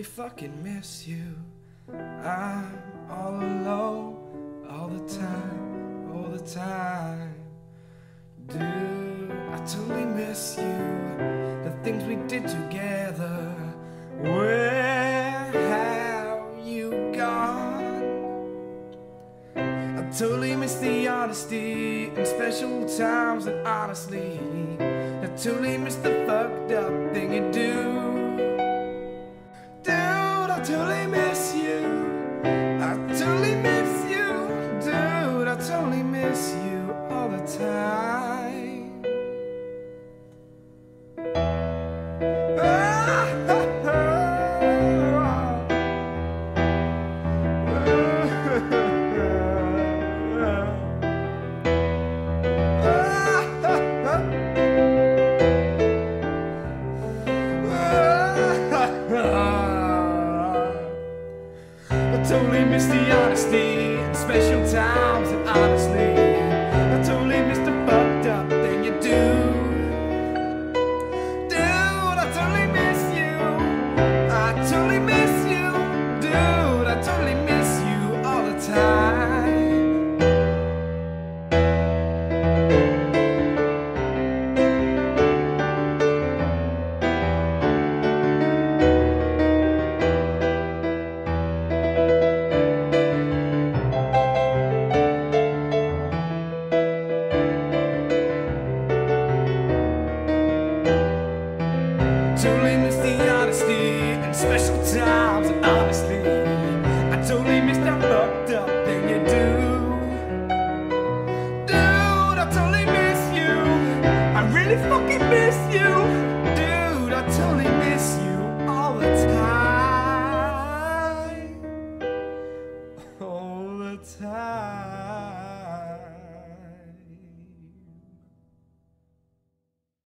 really fucking miss you. I'm all alone all the time, all the time. Dude, I totally miss you. The things we did together. Where have you gone? I totally miss the honesty and special times, and honestly, I totally miss the fucked up thing you do. I totally Miss the honesty and special times, and honestly, special times, and honestly, I totally miss that fucked up thing you do. Dude, I totally miss you. I really fucking miss you.